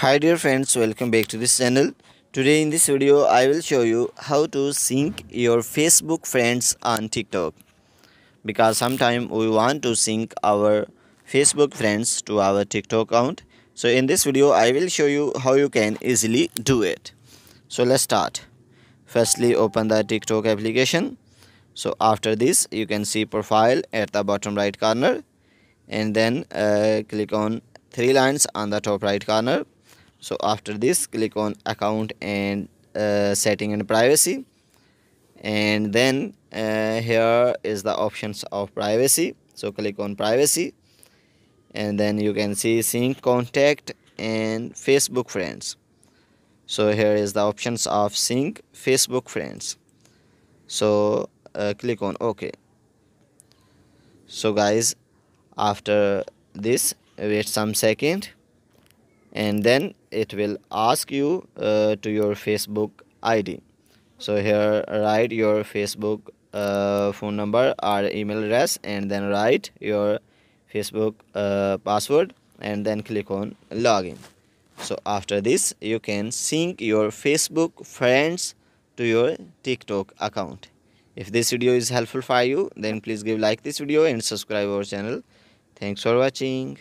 hi dear friends. Welcome back to this channel. Today in this video i will show you how to sync your facebook friends on tiktok. Because sometime we want to sync our facebook friends to our tiktok account. So in this video i will show you how you can easily do it. So let's start. Firstly open the tiktok application. So after this you can see profile at the bottom right corner. And then uh, click on three lines on the top right corner so after this click on account and uh, setting and privacy. And then uh, here is the options of privacy. So click on privacy. And then you can see sync contact and facebook friends. So here is the options of sync facebook friends. So uh, click on ok. So guys after this wait some second and then it will ask you uh, to your facebook id so here write your facebook uh, phone number or email address and then write your facebook uh, password and then click on login. So after this you can sync your facebook friends to your tiktok account. If this video is helpful for you then please give like this video and subscribe our channel. Thanks for watching